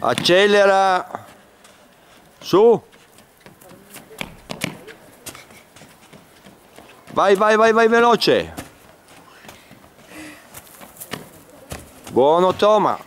accelera. Su. Vai vai vai vai veloce. Buono Toma.